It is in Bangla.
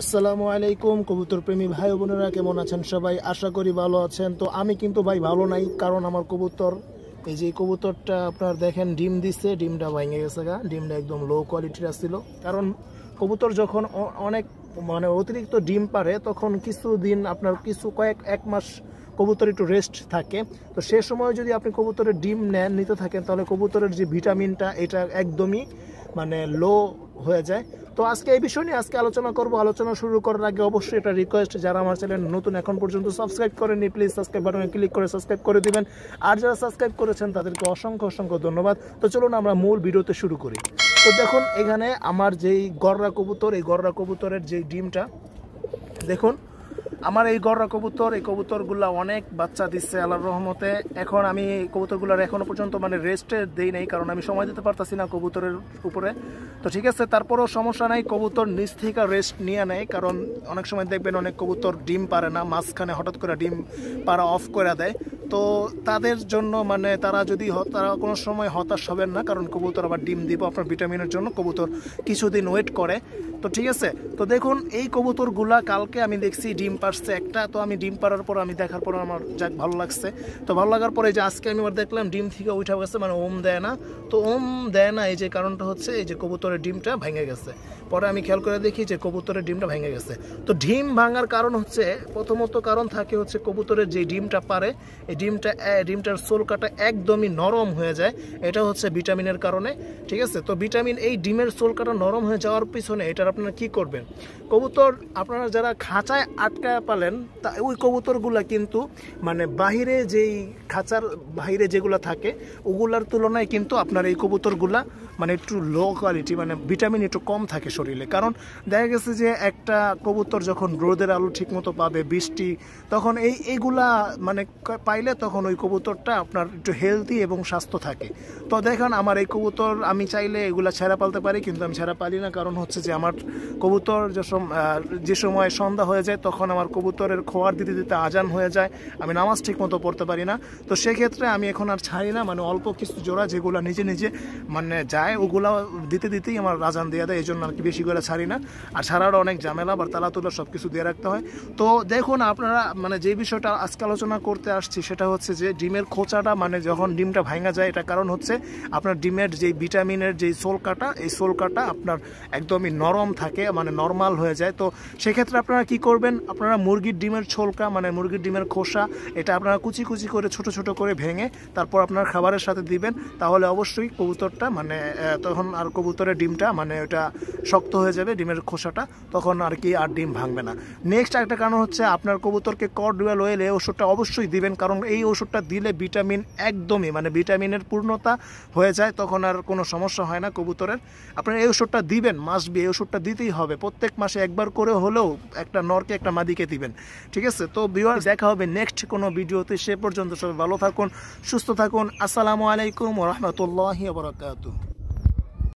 আসসালামু আলাইকুম কবুতর প্রেমী ভাই বোনেরা, কেমন আছেন সবাই? আশা করি ভালো আছেন। তো আমি কিন্তু ভাই ভালো নাই, কারণ আমার কবুতর, এই যে কবুতরটা আপনার দেখেন, ডিম দিচ্ছে ডিমটা ভেঙে গেছে গা, ডিমটা একদম লো কোয়ালিটির আসছিল কারণ কবুতর যখন অনেক মানে অতিরিক্ত ডিম পারে, তখন কিছু দিন আপনার কিছু কয়েক, এক মাস কবুতর একটু রেস্ট থাকে। তো সে সময় যদি আপনি কবুতরের ডিম নেন, নিতে থাকেন, তাহলে কবুতরের যে ভিটামিনটা এটা একদমই মানে লো হয়ে যায়। তো আজকে এই বিষয় নিয়ে আজকে আলোচনা করব। আলোচনা শুরু করার আগে অবশ্যই এটা রিকোয়েস্ট যারা আমার চ্যানেল নতুন এখন পর্যন্ত সাবস্ক্রাইব করেননি প্লিজ সাবস্ক্রাইব বাটনে ক্লিক করে সাবস্ক্রাইব করে দিবেন। আর যারা সাবস্ক্রাইব করেছেন, তাদেরকে অসংখ্য অসংখ্য ধন্যবাদ। তো চলুন আমরা মূল ভিডিওতে শুরু করি। তো দেখুন, এখানে আমার যেই গররা কবুতর, এই গররা কবুতরের যে ডিমটা, দেখুন আমার এই গররা কবুতর, এই কবুতরগুলা অনেক বাচ্চা দিচ্ছে আল্লাহর রহমতে। এখন আমি কবুতরগুলার এখনও পর্যন্ত মানে রেস্টে দেই নাই, কারণ আমি সময় দিতে পারতাছি না কবুতরের উপরে। তো ঠিক আছে, তারপরেও সমস্যা নাই, কবুতর নিচ থেকে রেস্ট নিয়ে নেয়, কারণ অনেক সময় দেখবেন অনেক কবুতর ডিম পারে না, মাঝখানে হঠাৎ করে ডিম পারা অফ করে দেয়। তো তাদের জন্য মানে তারা যদি তারা কোনো সময় হতাশ হবেন না, কারণ কবুতর আবার ডিম দিব আপনার ভিটামিনের জন্য, কবুতর কিছুদিন ওয়েট করে। তো ঠিক আছে, তো দেখুন এই কবুতরগুলা কালকে আমি দেখছি ডিম পারছে একটা, তো আমি ডিম পারার পর আমি দেখার পর আমার যাক ভালো লাগছে। তো ভালো লাগার পরে যে আজকে আমি আবার দেখলাম ডিম থেকে উঠে গেছে মানে ওম দেয় না। তো ওম দেয় না, এই যে কারণটা হচ্ছে এই যে কবুতরের ডিমটা ভেঙে গেছে। পরে আমি খেয়াল করে দেখি যে কবুতরের ডিমটা ভেঙে গেছে। তো ডিম ভাঙার কারণ হচ্ছে, প্রথমত কারণ থাকে হচ্ছে কবুতরের যে ডিমটা পারে এই ডিমটা ডিমটার সোলকাটা একদমই নরম হয়ে যায়। এটা হচ্ছে ভিটামিনের কারণে, ঠিক আছে? তো ভিটামিন এই ডিমের সোলকাটা নরম হয়ে যাওয়ার পিছনে এটার আপনারা কি করবেন? কবুতর, আপনারা যারা খাঁচায় আটকায় পালেন, তা ওই কবুতরগুলা কিন্তু মানে বাহিরে যেই খাঁচার বাহিরে যেগুলো থাকে, ওগুলার তুলনায় কিন্তু আপনার এই কবুতরগুলা মানে একটু লো কোয়ালিটি মানে ভিটামিন একটু কম থাকে শরীরে। কারণ দেখা গেছে যে একটা কবুতর যখন রোদের আলো ঠিকমতো পাবে, বৃষ্টি, তখন এই, এইগুলা মানে ক- পাইলে তখন ওই কবুতরটা আপনার একটু হেলদি এবং স্বাস্থ্য থাকে। তো দেখেন, আমার এই কবুতর আমি চাইলে এগুলা ছেঁড়া পালতে পারি, কিন্তু আমি ছেঁড়া পালি না। কারণ হচ্ছে যে আমার কবুতর যে সম- যে সময় সন্ধ্যা হয়ে যায়, তখন আমার কবুতরের খোয়ার দিতে দিতে আজান হয়ে যায়। আমি নামাজ ঠিক মতো পড়তে পারি না। তো সেক্ষেত্রে আমি এখন আর ছাড়ি না মানে অল্প কিছু জোড়া যেগুলো নিজে নিজে মানে যায়, ওগুলা দিতে দিতেই আমার আজান দিয়ে দেয় এই জন্য আর কি বেশি করে ছাড়ি না। আর ছাড়ারও অনেক ঝামেলা বা তালা তুলা সব কিছু দিয়ে রাখতে হয়। তো দেখুন, আপনারা মানে যে বিষয়টা আজকে আলোচনা করতে আসছি সেটা হচ্ছে যে ডিমের খোঁচাটা মানে যখন ডিমটা ভাঙা যায় এটা কারণ হচ্ছে আপনার ডিমের যে ভিটামিনের যে সোলকাটা এই সোলকাটা আপনার একদমই নরম থাকে মানে নর্মাল হয়ে যায়। তো সেক্ষেত্রে আপনারা কি করবেন? আপনারা মুরগির ডিমের ছোলকা মানে মুরগির ডিমের খোসা, এটা আপনারা কুচি কুচি করে, ছোট ছোট করে ভেঙে তারপর আপনার খাবারের সাথে দিবেন। তাহলে অবশ্যই কবুতরটা মানে তখন আর কবুতরের ডিমটা মানে ওটা শক্ত হয়ে যাবে, ডিমের খোসাটা, তখন আর কি আর ডিম ভাঙবে না। নেক্সট একটা কারণ হচ্ছে, আপনার কবুতরকে কর্ডুয়াল ওয়েল এই ওষুধটা অবশ্যই দিবেন। কারণ এই ওষুধটা দিলে ভিটামিন একদমই মানে ভিটামিনের পূর্ণতা হয়ে যায়, তখন আর কোনো সমস্যা হয় না কবুতরের। আপনার এই ওষুধটা দিবেন মাসবি এই ওষুধটা দিতেই হবে। প্রত্যেক মাসে একবার করে হলেও একটা নরকে একটা মাদিকে দিবেন, ঠিক আছে? তো বিওয়ার দেখা হবে নেক্সট কোনো ভিডিওতে। সে পর্যন্ত সবাই ভালো থাকুন, সুস্থ থাকুন। আসসালামু আলাইকুম রহমতুল্লাহি বারাকাতুহু।